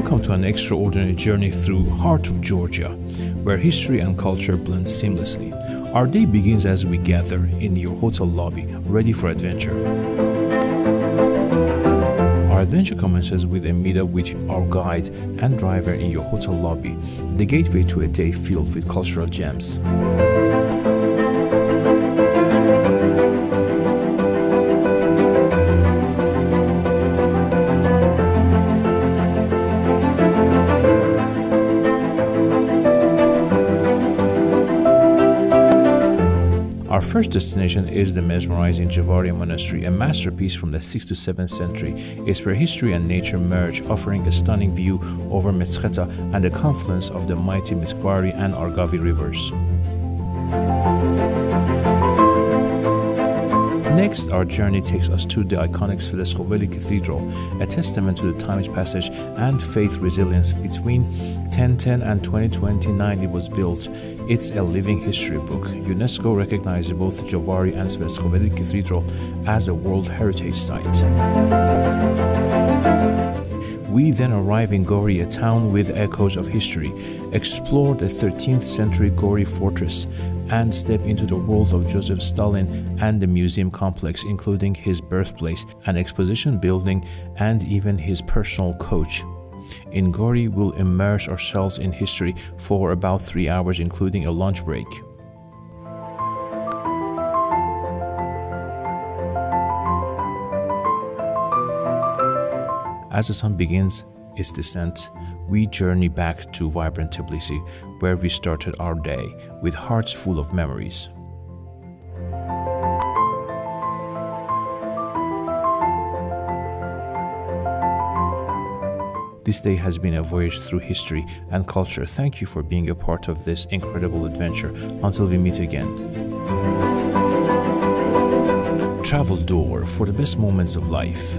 Welcome to an extraordinary journey through heart of Georgia, where history and culture blend seamlessly. Our day begins as we gather in your hotel lobby, ready for adventure. Our adventure commences with a meetup with our guide and driver in your hotel lobby, the gateway to a day filled with cultural gems. Our first destination is the mesmerizing Jvari Monastery, a masterpiece from the 6th to 7th century. It's where history and nature merge, offering a stunning view over Mtskheta and the confluence of the mighty Mtkvari and Aragvi rivers. Next, our journey takes us to the iconic Svetitskhoveli Cathedral, a testament to the time's passage and faith resilience. Between 1010 and 2029, it was built. It's a living history book. UNESCO recognized both Jvari and Svetitskhoveli Cathedral as a World Heritage Site. We then arrive in Gori, a town with echoes of history, explore the 13th century Gori fortress, and step into the world of Joseph Stalin and the museum complex, including his birthplace, an exposition building, and even his personal coach. In Gori, we'll immerse ourselves in history for about three hours, including a lunch break. As the sun begins its descent, we journey back to vibrant Tbilisi, where we started our day with hearts full of memories. This day has been a voyage through history and culture. Thank you for being a part of this incredible adventure. Until we meet again. Travel Door for the best moments of life.